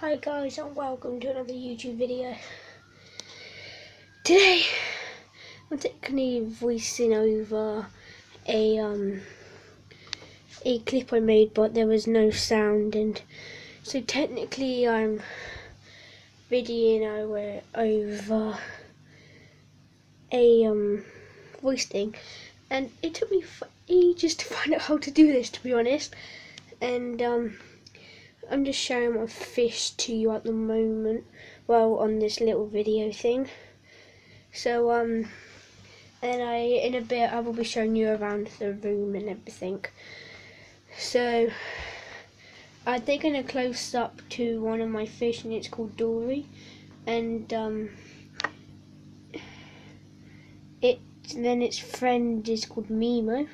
Hi guys and welcome to another YouTube video. Today I'm technically voicing over a um a clip I made but there was no sound and so technically I'm videoing over over a um voice thing and it took me ages to find out how to do this to be honest and um I'm just showing my fish to you at the moment, well, on this little video thing. So, um, and I, in a bit, I will be showing you around the room and everything. So, I'm taking a close up to one of my fish, and it's called Dory, and um, it then its friend is called Mimo,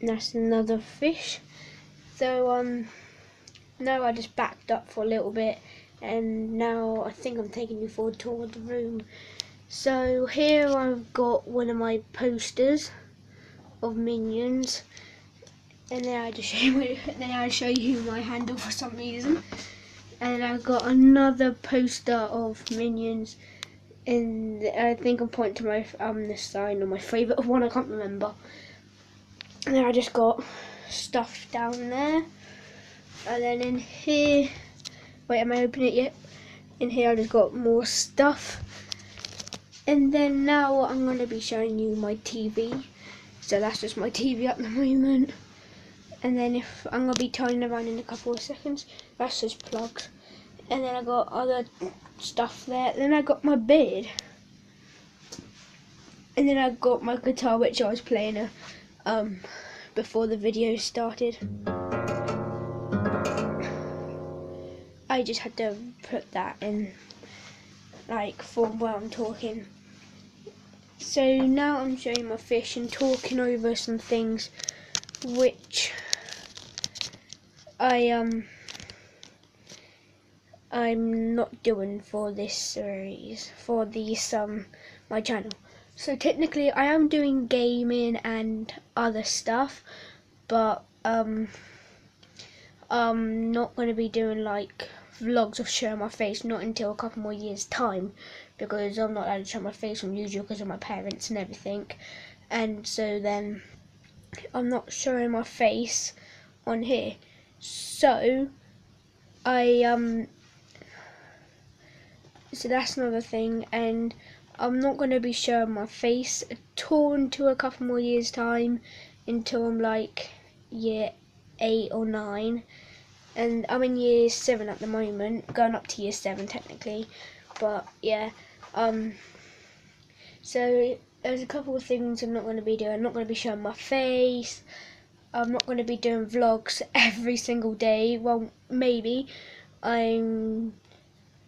and that's another fish. So, um now I just backed up for a little bit and now I think I'm taking you for a tour of the room. So here I've got one of my posters of Minions and then I just show you then I show you my handle for some reason. And I've got another poster of Minions and I think I'm pointing to my um the sign or my favourite one, I can't remember. And then I just got stuff down there and then in here wait am I opening it yet? In here I just got more stuff. And then now I'm going to be showing you my TV so that's just my TV at the moment. And then if I'm going to be turning around in a couple of seconds. That's just plugs. And then I got other stuff there. Then I got my bed. And then I got my guitar which I was playing uh, um, before the video started. I just had to put that in like for while I'm talking. So now I'm showing my fish and talking over some things which I um I'm not doing for this series for this um my channel. So technically I am doing gaming and other stuff but um I'm not going to be doing like vlogs of showing my face not until a couple more years time because I'm not allowed to show my face on YouTube because of my parents and everything. And so then I'm not showing my face on here. So I um so that's another thing and I'm not going to be showing my face at all until a couple more years time until I'm like year 8 or 9 and I'm in year seven at the moment, going up to year seven technically, but yeah. Um, so there's a couple of things I'm not going to be doing. I'm not going to be showing my face. I'm not going to be doing vlogs every single day. Well, maybe. I'm.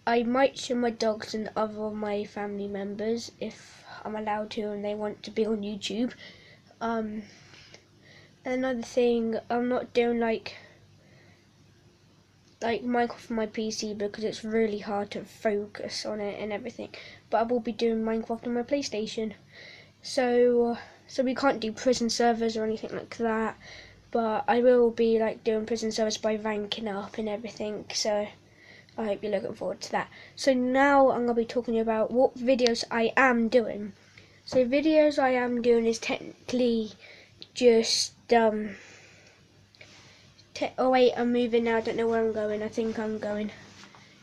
I might show my dogs and other of my family members if I'm allowed to and they want to be on YouTube. Um, another thing, I'm not doing like like Minecraft on my PC because it's really hard to focus on it and everything. But I will be doing Minecraft on my PlayStation. So so we can't do prison servers or anything like that. But I will be like doing prison servers by ranking up and everything. So I hope you're looking forward to that. So now I'm gonna be talking about what videos I am doing. So videos I am doing is technically just um oh wait, I'm moving now. I don't know where I'm going. I think I'm going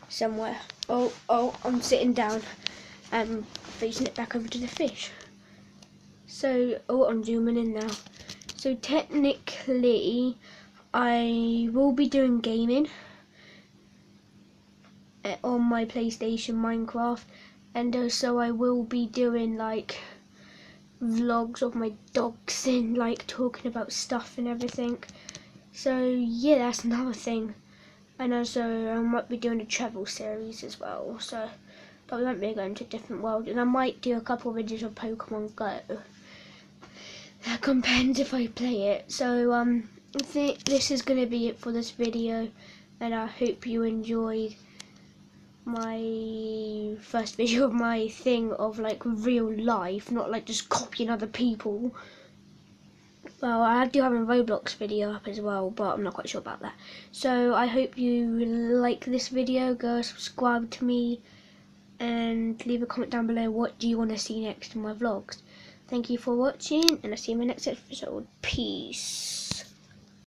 somewhere. Oh, oh, I'm sitting down. I'm facing it back over to the fish. So, oh, I'm zooming in now. So technically, I will be doing gaming eh, on my PlayStation Minecraft and also I will be doing like vlogs of my dogs and like talking about stuff and everything. So yeah, that's another thing. And also I might be doing a travel series as well. So but we might be going to a different world and I might do a couple of videos of Pokemon Go. That depends if I play it. So um I think this is gonna be it for this video and I hope you enjoyed my first video of my thing of like real life, not like just copying other people. Well, I do have a Roblox video up as well, but I'm not quite sure about that. So I hope you like this video. Go subscribe to me and leave a comment down below what do you want to see next in my vlogs. Thank you for watching and I'll see you in my next episode. Peace.